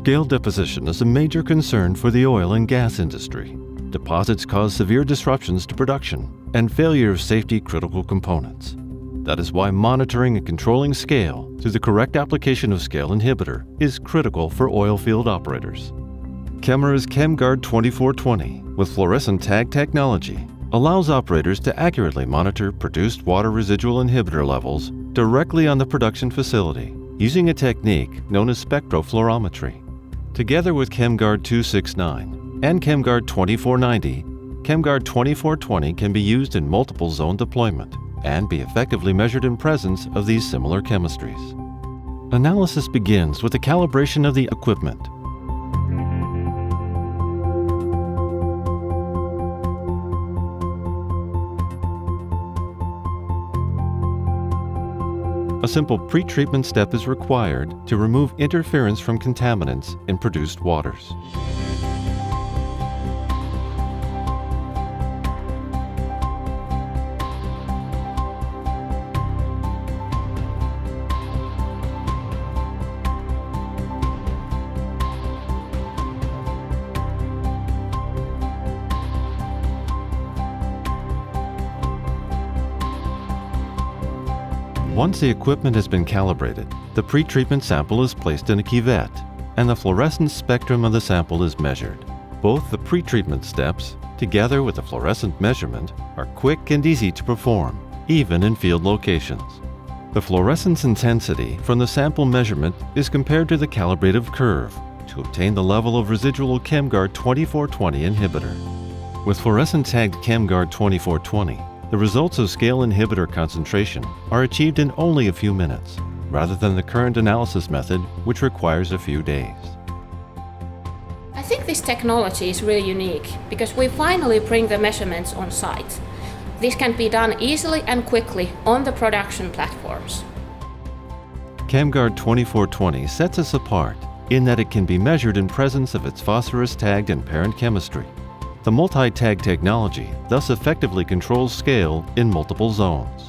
Scale deposition is a major concern for the oil and gas industry. Deposits cause severe disruptions to production and failure of safety critical components. That is why monitoring and controlling scale through the correct application of scale inhibitor is critical for oil field operators. Kemira's KemGuard 2420 with fluorescent tag technology allows operators to accurately monitor produced water residual inhibitor levels directly on the production facility using a technique known as spectrofluorometry. Together with KemGuard 269 and KemGuard 2490, KemGuard 2420 can be used in multiple zone deployment and be effectively measured in presence of these similar chemistries. Analysis begins with the calibration of the equipment. A simple pretreatment step is required to remove interference from contaminants in produced waters. Once the equipment has been calibrated, the pretreatment sample is placed in a cuvette and the fluorescence spectrum of the sample is measured. Both the pretreatment steps, together with the fluorescent measurement, are quick and easy to perform, even in field locations. The fluorescence intensity from the sample measurement is compared to the calibrative curve to obtain the level of residual KemGuard 2420 inhibitor. With fluorescent tagged KemGuard 2420, the results of scale inhibitor concentration are achieved in only a few minutes, rather than the current analysis method, which requires a few days. I think this technology is really unique because we finally bring the measurements on site. This can be done easily and quickly on the production platforms. KemGuard 2420 sets us apart in that it can be measured in presence of its phosphorus tagged and parent chemistry the multi-tag technology thus effectively controls scale in multiple zones.